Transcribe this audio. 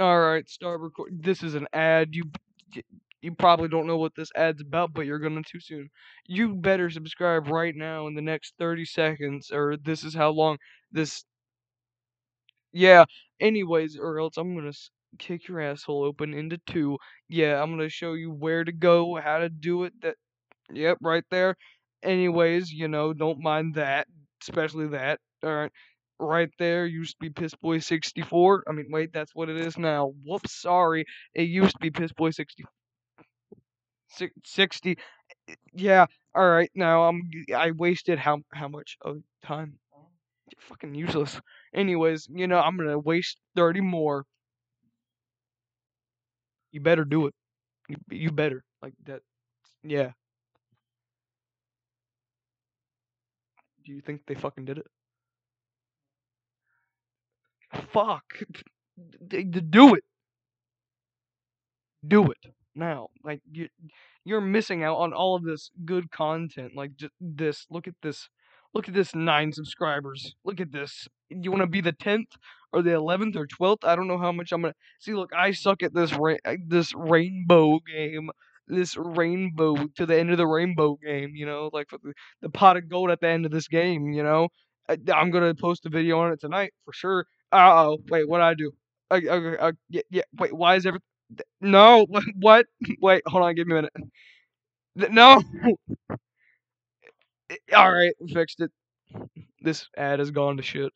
Alright, start record this is an ad, you you probably don't know what this ad's about, but you're gonna too soon. You better subscribe right now in the next 30 seconds, or this is how long this Yeah, anyways, or else I'm gonna kick your asshole open into 2. Yeah, I'm gonna show you where to go, how to do it, that Yep, right there. Anyways, you know, don't mind that, especially that, alright. Right there used to be Piss Boy 64. I mean, wait, that's what it is now. Whoops, sorry. It used to be Pissboy60 si 60 yeah, alright, now I'm I wasted how how much of time? You're fucking useless. Anyways, you know, I'm gonna waste 30 more. You better do it. You you better, like, that yeah. Do you think they fucking did it? Fuck. Do it. Do it, now, like, you you're missing out on all of this good content, like, j this, look at this look at this 9 subscribers, look at this. You wanna be the 10th or the 11th or 12th? I don't know how much I'm gonna see, look, I suck at this ra uh, this rainbow game, this rainbow to the end of the rainbow game, you know, like, the pot of gold at the end of this game, you know? I'm gonna post a video on it tonight for sure. Uh-oh, wait, what'd I do? Uh, okay, uh, yeah yeah, wait, why is every no, what? Wait, hold on, give me a minute. No! Alright, fixed it. This ad has gone to shit.